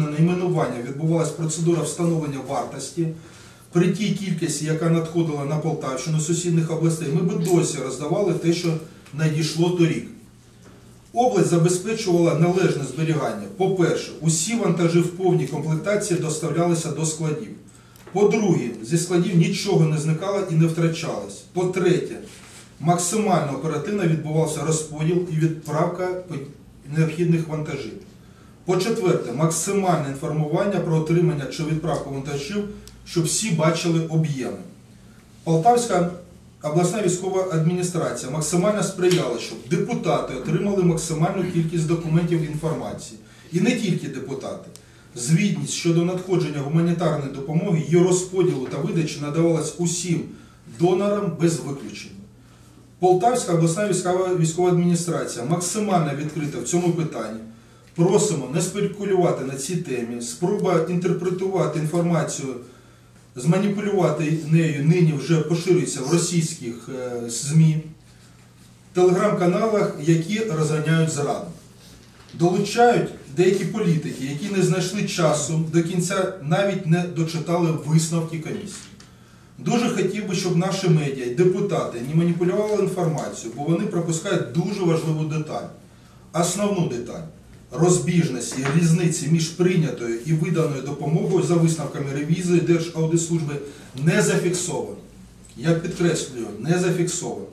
найменування відбувалася процедура встановлення вартості. При тій кількості, яка надходила на Полтавщину з сусідніх областей, ми б досі роздавали те, що надійшло торік. Область забезпечувала належне зберігання. По-перше, усі вантажі в повній комплектації доставлялися до складів. По-друге, зі складів нічого не зникало і не втрачалось. По-третє, максимально оперативно відбувався розподіл і відправка необхідних вантажів. По-четверте, максимальне інформування про отримання чи відправку вантажів, щоб всі бачили об'єми. Полтавська обласна військова адміністрація максимально сприяла, щоб депутати отримали максимальну кількість документів інформації. І не тільки депутати. Звітність щодо надходження гуманітарної допомоги, її розподілу та видачі надавалась усім донорам без виключення. Полтавська обласна військова адміністрація максимально відкрита в цьому питанні. Просимо не спекулювати на цій темі. Спроба інтерпретувати інформацію, зманіпулювати нею нині вже поширюється в російських е, ЗМІ, телеграм-каналах, які розганяють зраду. Долучають деякі політики, які не знайшли часу до кінця, навіть не дочитали висновки комісії. Дуже хотів би, щоб наші медіа і депутати не маніпулювали інформацією, бо вони пропускають дуже важливу деталь. Основну деталь розбіжності, різниці між прийнятою і виданою допомогою за висновками ревізії Держаудитслужби не зафіксовано. Я підкреслюю, не зафіксовано.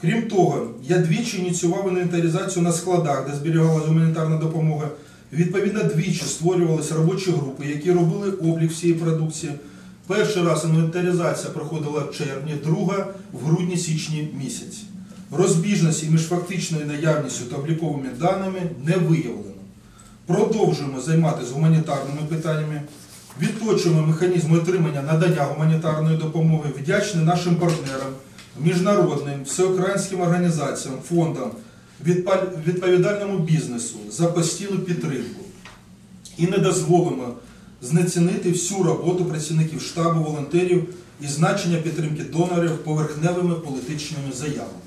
Крім того, я двічі ініціював інвентаризацію на складах, де зберігалася гуманітарна допомога. Відповідно, двічі створювалися робочі групи, які робили облік всієї продукції. Перший раз інвентаризація проходила в червні, друга в грудні-січні місяці. Розбіжності між фактичною наявністю та обліковими даними не виявлено. Продовжуємо займатися гуманітарними питаннями, відточуємо механізм отримання надання гуманітарної допомоги, вдячні нашим партнерам, міжнародним, всеукраїнським організаціям, фондам, відповідальному бізнесу за постійну підтримку. І не дозволимо знецінити всю роботу працівників штабу, волонтерів і значення підтримки донорів поверхневими політичними заявами.